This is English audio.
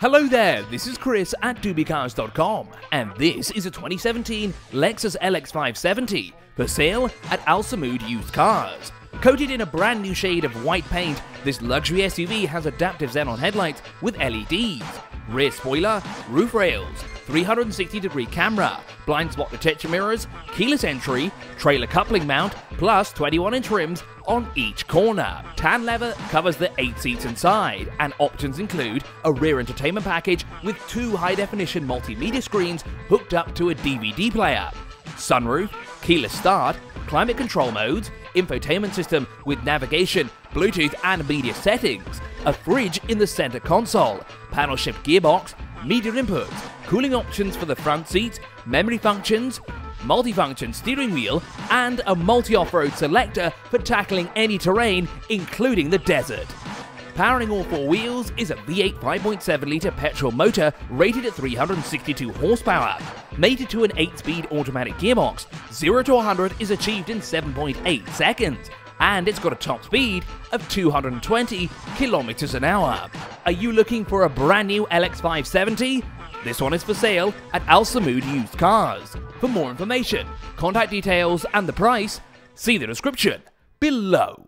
Hello there, this is Chris at dubicars.com, and this is a 2017 Lexus LX570 for sale at Al Samud Used Cars. Coated in a brand new shade of white paint, this luxury SUV has adaptive xenon headlights with LEDs, rear spoiler, roof rails, 360 degree camera, blind spot detection mirrors, keyless entry, trailer coupling mount, plus 21 inch rims on each corner. Tan leather covers the 8 seats inside, and options include a rear entertainment package with two high definition multimedia screens hooked up to a DVD player, sunroof, keyless start, climate control modes, infotainment system with navigation, Bluetooth and media settings, a fridge in the center console, paddle shift gearbox, media input, cooling options for the front seat, memory functions, multifunction steering wheel, and a multi-off-road selector for tackling any terrain, including the desert. Powering all four wheels is a V8 5.7 litre petrol motor rated at 362 horsepower. Mated to an 8-speed automatic gearbox, 0 to 100 is achieved in 7.8 seconds, and it's got a top speed of 220 kilometers an hour. Are you looking for a brand new LX570? This one is for sale at Al Samud Used Cars. For more information, contact details and the price, see the description below.